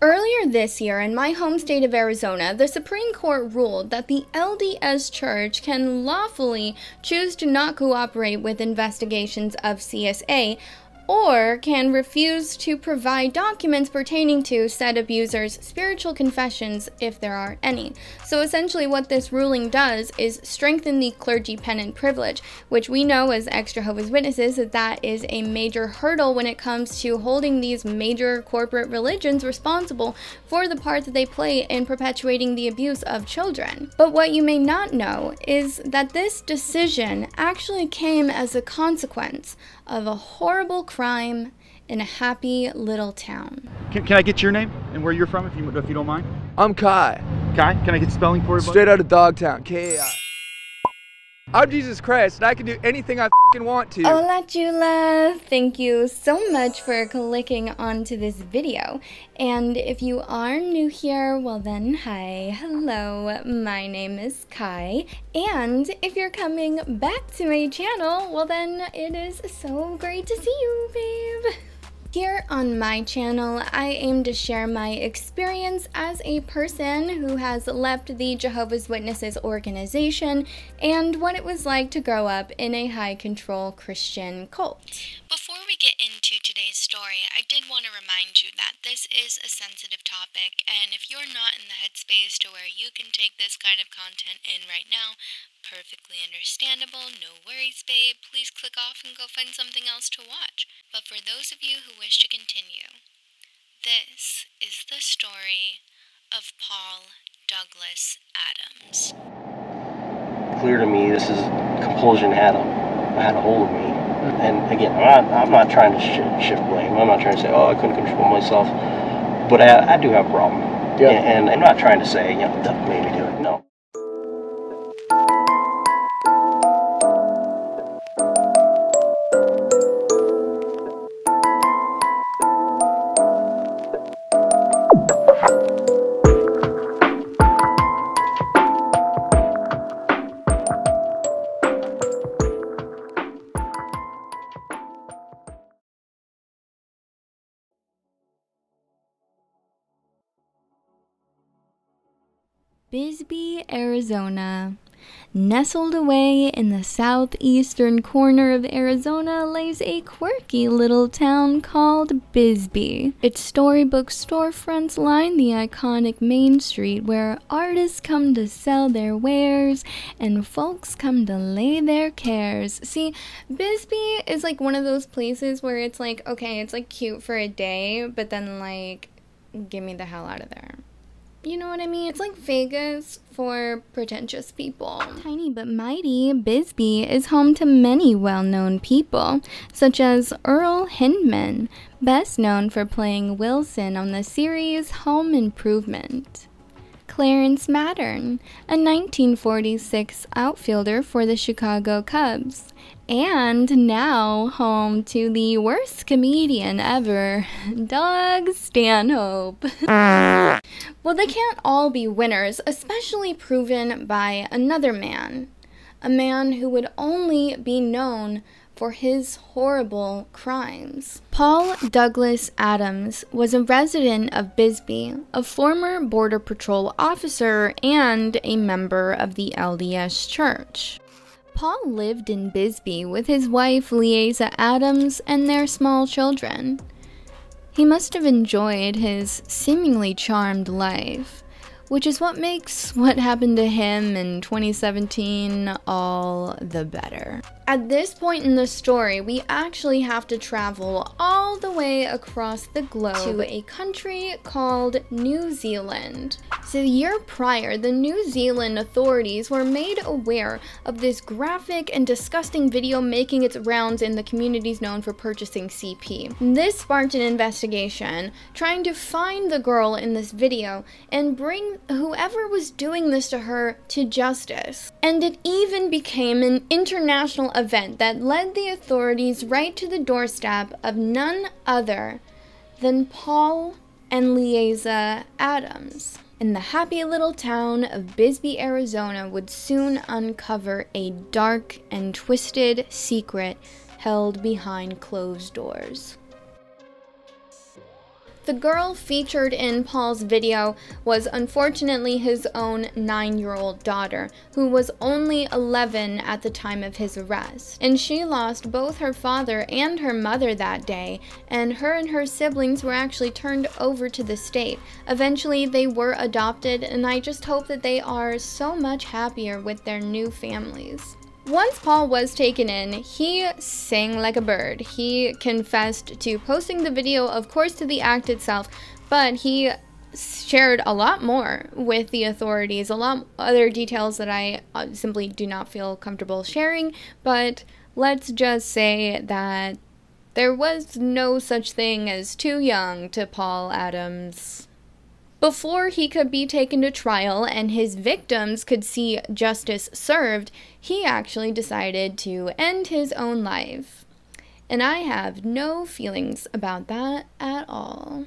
Earlier this year, in my home state of Arizona, the Supreme Court ruled that the LDS Church can lawfully choose to not cooperate with investigations of CSA or can refuse to provide documents pertaining to said abuser's spiritual confessions if there are any. So essentially, what this ruling does is strengthen the clergy penance privilege, which we know as ex Jehovah's Witnesses that that is a major hurdle when it comes to holding these major corporate religions responsible for the part that they play in perpetuating the abuse of children. But what you may not know is that this decision actually came as a consequence of a horrible crime in a happy little town. Can, can I get your name and where you're from, if you if you don't mind? I'm Kai. Kai, can I get spelling for you? buddy? Straight out of Dogtown, K-A-I. I'm Jesus Christ, and I can do anything I want to. Hola Chula! Thank you so much for clicking onto this video. And if you are new here, well then, hi, hello, my name is Kai. And if you're coming back to my channel, well then, it is so great to see you, babe. Here on my channel, I aim to share my experience as a person who has left the Jehovah's Witnesses organization and what it was like to grow up in a high control Christian cult. Before we get into today's story, I did want to remind you that this is a sensitive topic, and if you're not in the headspace to where you can take this kind of content in right now, perfectly understandable, no worries, babe. Please click off and go find something else to watch. But for those of you who wish to continue, this is the story of Paul Douglas Adams. clear to me this is compulsion had a had a hold of me and again i'm not, I'm not trying to sh- shift blame i'm not trying to say oh i couldn't control myself but i, I do have a problem Yeah. and, and i'm not trying to say you know that made me do it no Arizona. Nestled away in the southeastern corner of Arizona lays a quirky little town called Bisbee. Its storybook storefronts line the iconic main street where artists come to sell their wares and folks come to lay their cares. See, Bisbee is like one of those places where it's like, okay, it's like cute for a day, but then like, get me the hell out of there. You know what I mean? It's like Vegas for pretentious people. Tiny but mighty, Bisbee is home to many well known people, such as Earl Hindman, best known for playing Wilson on the series Home Improvement. Clarence Maddern, a 1946 outfielder for the Chicago Cubs, and now home to the worst comedian ever, Doug Stanhope. well, they can't all be winners, especially proven by another man. A man who would only be known for his horrible crimes. Paul Douglas Adams was a resident of Bisbee, a former Border Patrol officer, and a member of the LDS Church. Paul lived in Bisbee with his wife Leizza Adams and their small children. He must have enjoyed his seemingly charmed life, which is what makes what happened to him in 2017 all the better. At this point in the story, we actually have to travel all the way across the globe to a country called New Zealand. So, the year prior, the New Zealand authorities were made aware of this graphic and disgusting video making its rounds in the communities known for purchasing CP. This sparked an investigation trying to find the girl in this video and bring whoever was doing this to her to justice. And it even became an international event that led the authorities right to the doorstep of none other than Paul and Leizza Adams. And the happy little town of Bisbee, Arizona would soon uncover a dark and twisted secret held behind closed doors. The girl featured in Paul's video was unfortunately his own nine year old daughter, who was only 11 at the time of his arrest. And she lost both her father and her mother that day, and her and her siblings were actually turned over to the state. Eventually, they were adopted, and I just hope that they are so much happier with their new families. Once Paul was taken in, he sang like a bird. He confessed to posting the video, of course, to the act itself, but he shared a lot more with the authorities, a lot other details that I uh, simply do not feel comfortable sharing, but let's just say that there was no such thing as too young to Paul Adams. Before he could be taken to trial and his victims could see justice served, he actually decided to end his own life. And I have no feelings about that at all.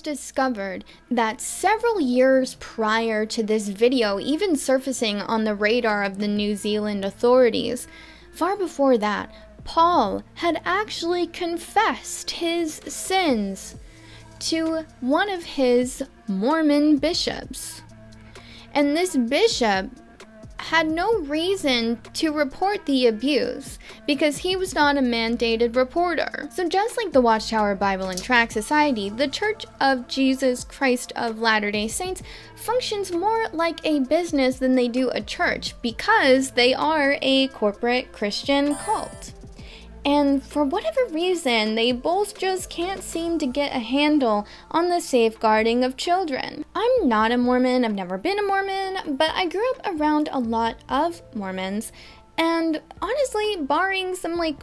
Discovered that several years prior to this video even surfacing on the radar of the New Zealand authorities, far before that, Paul had actually confessed his sins to one of his Mormon bishops. And this bishop had no reason to report the abuse because he was not a mandated reporter. So, just like the Watchtower Bible and Tract Society, the Church of Jesus Christ of Latter day Saints functions more like a business than they do a church because they are a corporate Christian cult. And for whatever reason, they both just can't seem to get a handle on the safeguarding of children. I'm not a Mormon, I've never been a Mormon, but I grew up around a lot of Mormons. And honestly, barring some like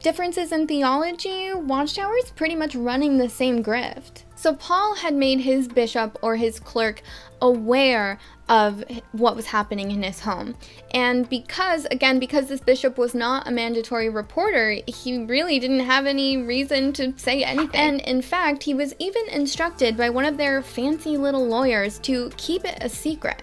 differences in theology, Watchtower is pretty much running the same grift. So Paul had made his bishop or his clerk aware of what was happening in his home. And because, again, because this bishop was not a mandatory reporter, he really didn't have any reason to say anything. And in fact, he was even instructed by one of their fancy little lawyers to keep it a secret.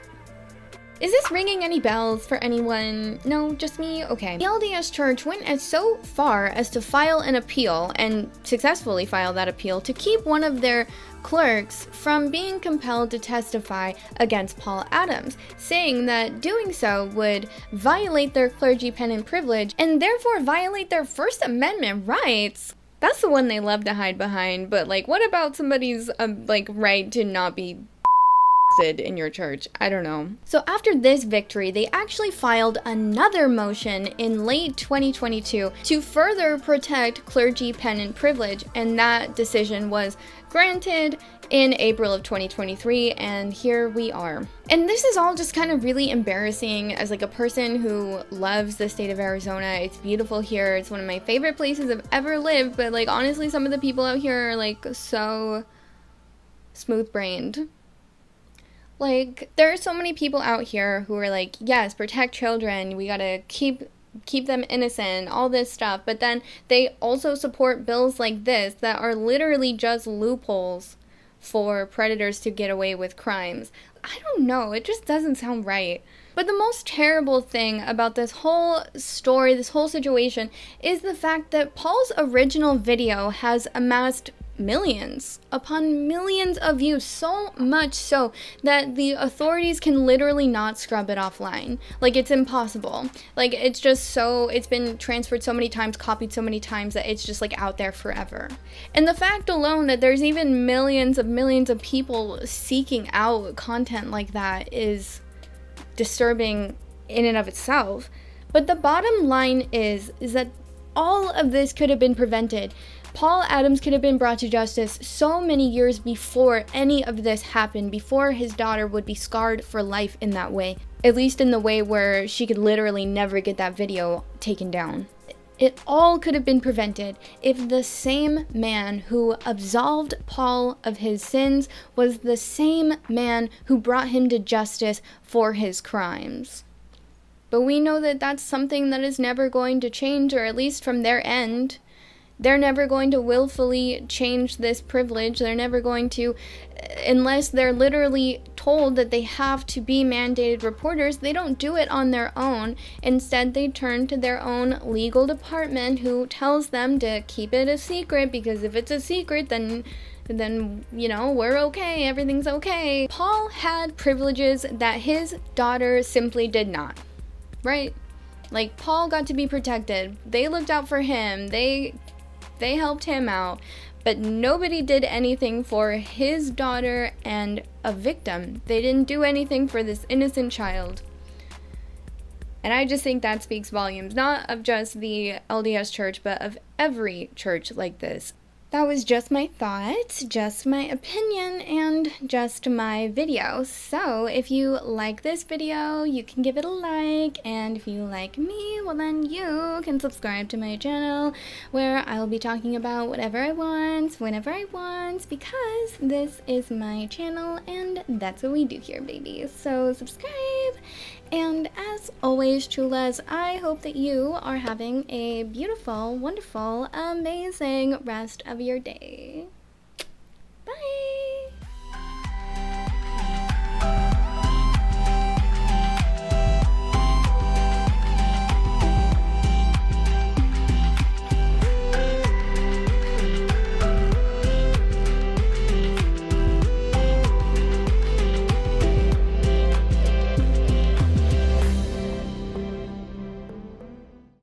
Is this ringing any bells for anyone? No, just me? Okay. The LDS Church went as so far as to file an appeal and successfully file that appeal to keep one of their clerks from being compelled to testify against Paul Adams, saying that doing so would violate their clergy penitent privilege and therefore violate their First Amendment rights. That's the one they love to hide behind, but like, what about somebody's um, like right to not be in your church. I don't know. So after this victory, they actually filed another motion in late 2022 to further protect clergy penitent privilege, and that decision was granted in April of 2023 and here we are. And this is all just kind of really embarrassing as like a person who loves the state of Arizona. It's beautiful here. It's one of my favorite places I've ever lived, but like honestly some of the people out here are like so smooth-brained. Like there are so many people out here who are like, yes, protect children. We got to keep keep them innocent, all this stuff. But then they also support bills like this that are literally just loopholes for predators to get away with crimes. I don't know, it just doesn't sound right. But the most terrible thing about this whole story, this whole situation, is the fact that Paul's original video has amassed millions upon millions of views, so much so that the authorities can literally not scrub it offline. Like, it's impossible. Like, it's just so, it's been transferred so many times, copied so many times that it's just like out there forever. And the fact alone that there's even millions of millions of people seeking out content like that is disturbing in and of itself. But the bottom line is is that all of this could have been prevented Paul Adams could have been brought to justice so many years before any of this happened, before his daughter would be scarred for life in that way. At least in the way where she could literally never get that video taken down. It all could have been prevented if the same man who absolved Paul of his sins was the same man who brought him to justice for his crimes. But we know that that's something that is never going to change, or at least from their end. They're never going to willfully change this privilege. They're never going to, unless they're literally told that they have to be mandated reporters, they don't do it on their own. Instead, they turn to their own legal department who tells them to keep it a secret because if it's a secret, then then you know we're okay everything's okay paul had privileges that his daughter simply did not right like paul got to be protected they looked out for him they they helped him out, but nobody did anything for his daughter and a victim. They didn't do anything for this innocent child. And I just think that speaks volumes, not of just the LDS church, but of every church like this. That was just my thoughts, just my opinion, and just my video. So, if you like this video, you can give it a like, and if you like me, well then you can subscribe to my channel, where I'll be talking about whatever I want, whenever I want, because this is my channel, and that's what we do here, babies. So, subscribe, and as always, Chulas, I hope that you are having a beautiful, wonderful, amazing rest of your day. Bye!